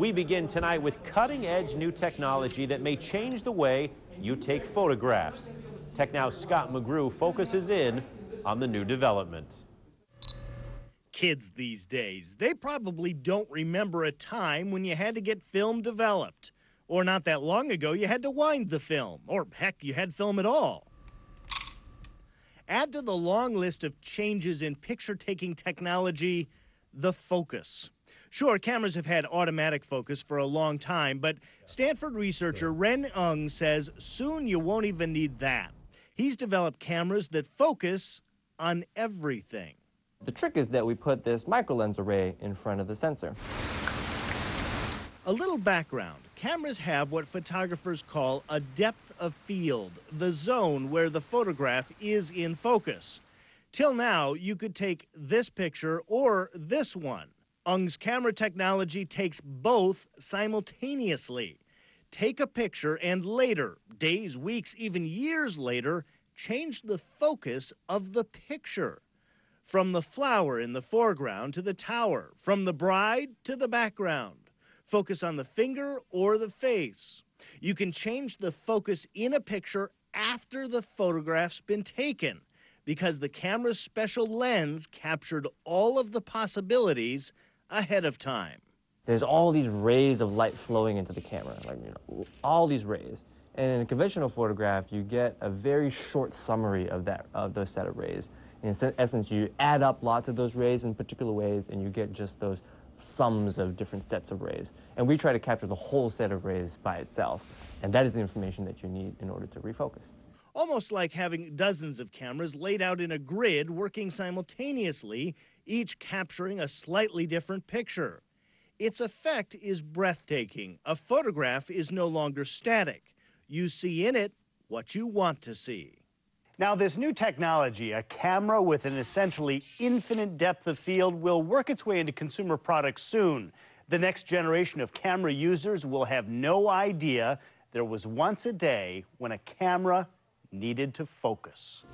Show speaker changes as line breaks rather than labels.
We begin tonight with cutting edge new technology that may change the way you take photographs. Tech Now's Scott McGrew focuses in on the new development.
Kids these days, they probably don't remember a time when you had to get film developed. Or not that long ago, you had to wind the film. Or heck, you had film at all. Add to the long list of changes in picture taking technology the focus. Sure, cameras have had automatic focus for a long time, but Stanford researcher Ren Ng says soon you won't even need that. He's developed cameras that focus on everything.
The trick is that we put this microlens array in front of the sensor.
A little background. Cameras have what photographers call a depth of field, the zone where the photograph is in focus. Till now, you could take this picture or this one. Ng's camera technology takes both simultaneously. Take a picture and later, days, weeks, even years later, change the focus of the picture. From the flower in the foreground to the tower, from the bride to the background. Focus on the finger or the face. You can change the focus in a picture after the photograph's been taken because the camera's special lens captured all of the possibilities ahead of time.
There's all these rays of light flowing into the camera, like you know, all these rays. And in a conventional photograph, you get a very short summary of that of those set of rays. In essence, you add up lots of those rays in particular ways, and you get just those sums of different sets of rays. And we try to capture the whole set of rays by itself. And that is the information that you need in order to refocus.
Almost like having dozens of cameras laid out in a grid working simultaneously, each capturing a slightly different picture. Its effect is breathtaking. A photograph is no longer static. You see in it what you want to see. Now, this new technology, a camera with an essentially infinite depth of field, will work its way into consumer products soon. The next generation of camera users will have no idea there was once a day when a camera needed to focus.